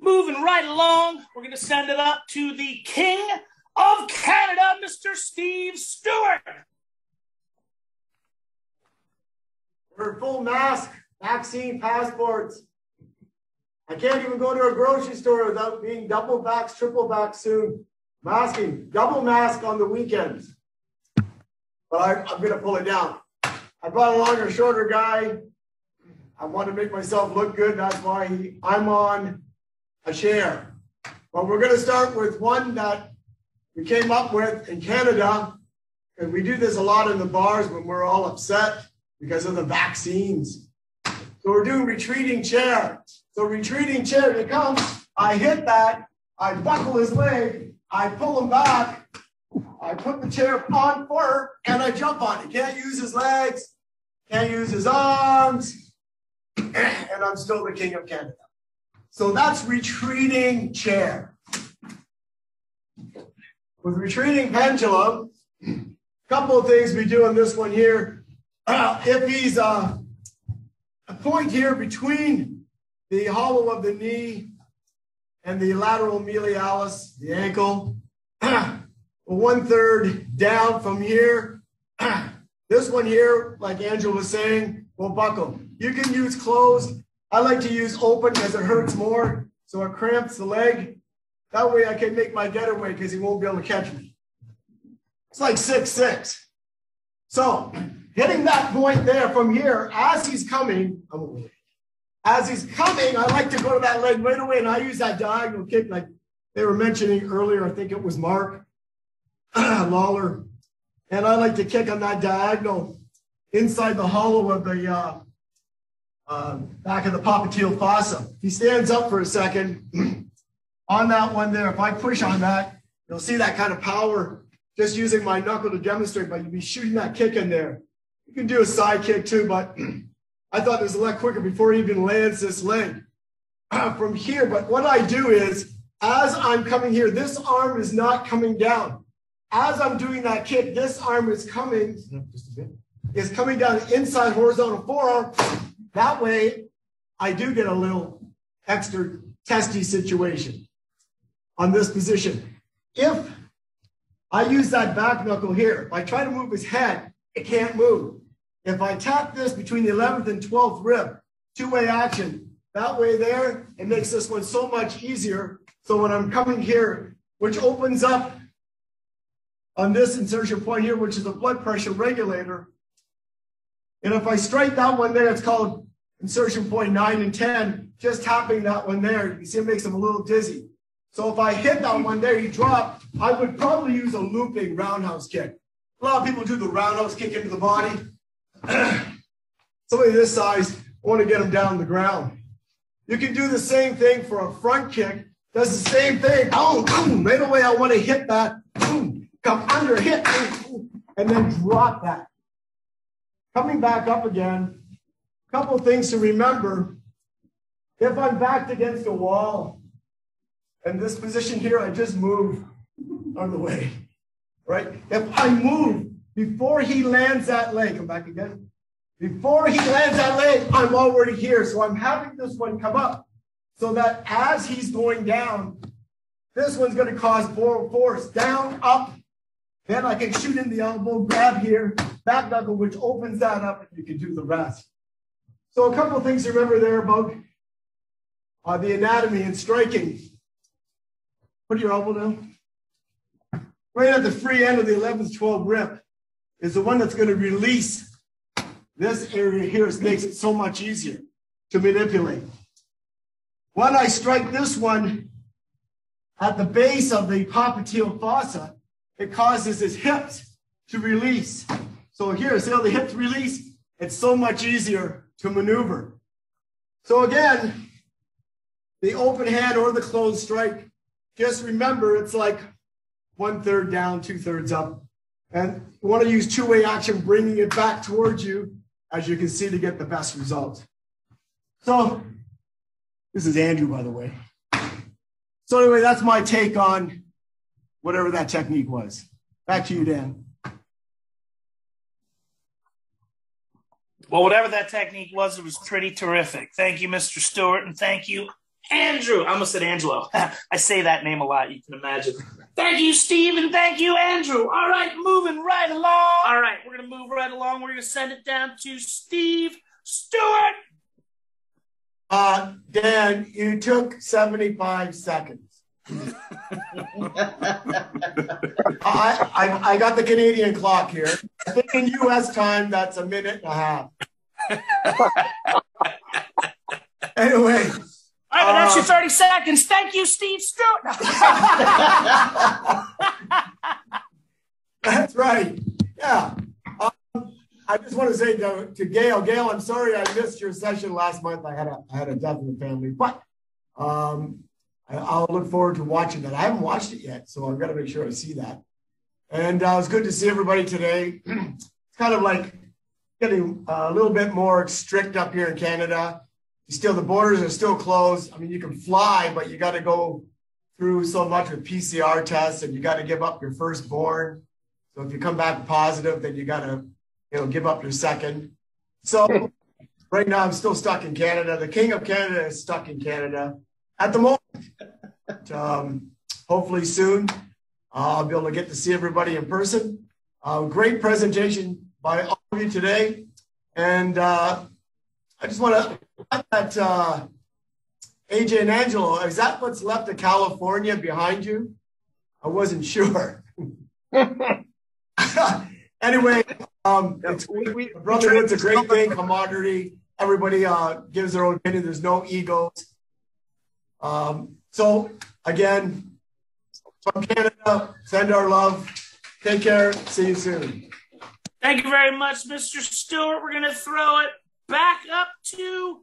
Moving right along, we're going to send it up to the King of Canada, Mr. Steve Stewart. We're full mask, vaccine passports. I can't even go to a grocery store without being double vax, triple vax soon. Masking, double mask on the weekends. But I, I'm going to pull it down. I brought along a shorter guy. I want to make myself look good. That's why I'm on a share. But we're going to start with one that we came up with in Canada. And we do this a lot in the bars when we're all upset because of the vaccines. So we're doing retreating chair. So retreating chair, it comes, I hit that, I buckle his leg, I pull him back, I put the chair on forward, and I jump on it. Can't use his legs, can't use his arms, and I'm still the king of Canada. So that's retreating chair. With retreating pendulum, a couple of things we do on this one here. Uh, if he's uh, a point here between the hollow of the knee and the lateral malleolus, the ankle, one third down from here. this one here, like Angela was saying, will buckle. You can use closed. I like to use open because it hurts more. So it cramps the leg. That way I can make my getaway because he won't be able to catch me. It's like six, six. So hitting that point there from here, as he's coming, as he's coming, I like to go to that leg right away, and I use that diagonal kick like they were mentioning earlier. I think it was Mark Lawler, and I like to kick on that diagonal inside the hollow of the uh, uh, back of the popliteal fossa. If he stands up for a second on that one there, if I push on that, you'll see that kind of power just using my knuckle to demonstrate, but you'll be shooting that kick in there. You can do a side kick too, but I thought it was a lot quicker before he even lands this leg from here. But what I do is, as I'm coming here, this arm is not coming down. As I'm doing that kick, this arm is coming, just a bit, is coming down inside horizontal forearm. That way, I do get a little extra testy situation on this position. If I use that back knuckle here, if I try to move his head, it can't move. If I tap this between the 11th and 12th rib, two-way action, that way there, it makes this one so much easier. So when I'm coming here, which opens up on this insertion point here, which is a blood pressure regulator. And if I strike that one there, it's called insertion point nine and 10, just tapping that one there, you see it makes them a little dizzy. So if I hit that one there, you drop, I would probably use a looping roundhouse kick. A lot of people do the roundhouse kick into the body. Somebody this size, I want to get them down the ground. You can do the same thing for a front kick. Does the same thing. Oh, boom, right away I want to hit that. Boom, come under, hit, and then drop that. Coming back up again, a couple things to remember. If I'm backed against a wall, and this position here, I just move out of the way, right? If I move before he lands that leg, come back again. Before he lands that leg, I'm already here. So I'm having this one come up so that as he's going down, this one's going to cause force down, up. Then I can shoot in the elbow, grab here, back knuckle, which opens that up, and you can do the rest. So a couple things to remember there about uh, the anatomy and striking. Put your elbow down. Right at the free end of the 11th 12 rip is the one that's going to release this area here. It makes it so much easier to manipulate. When I strike this one at the base of the popliteal fossa, it causes his hips to release. So here, see how the hips release? It's so much easier to maneuver. So again, the open hand or the closed strike, just remember it's like one third down, two thirds up. And you want to use two-way action, bringing it back towards you, as you can see, to get the best result. So this is Andrew, by the way. So anyway, that's my take on whatever that technique was. Back to you, Dan. Well, whatever that technique was, it was pretty terrific. Thank you, Mr. Stewart, and thank you Andrew. I almost said Angelo. I say that name a lot, you can imagine. Thank you, Steve, and thank you, Andrew. All right, moving right along. All right, we're going to move right along. We're going to send it down to Steve Stewart. Uh, Dan, you took 75 seconds. I, I, I got the Canadian clock here. I think in US time, that's a minute and a half. anyway. All right, that's your 30 seconds. Thank you, Steve Stewart. that's right. Yeah. Um, I just want to say to, to Gail, Gail, I'm sorry I missed your session last month. I had a, I had a death in the family, but um, I'll look forward to watching that. I haven't watched it yet, so I've got to make sure I see that. And uh, it's good to see everybody today. it's kind of like getting a little bit more strict up here in Canada. Still, the borders are still closed. I mean, you can fly, but you got to go through so much with PCR tests, and you got to give up your firstborn. So if you come back positive, then you got to, you know, give up your second. So right now, I'm still stuck in Canada. The King of Canada is stuck in Canada at the moment. Um, hopefully soon, I'll be able to get to see everybody in person. Uh, great presentation by all of you today. And uh, I just want to that uh, AJ and Angelo, is that what's left of California behind you? I wasn't sure. anyway, um, it's, we, we, Brotherhood's a great thing, camaraderie. Everybody uh, gives their own opinion. There's no egos. Um, so again, from Canada, send our love. Take care. See you soon. Thank you very much, Mr. Stewart. We're going to throw it back up to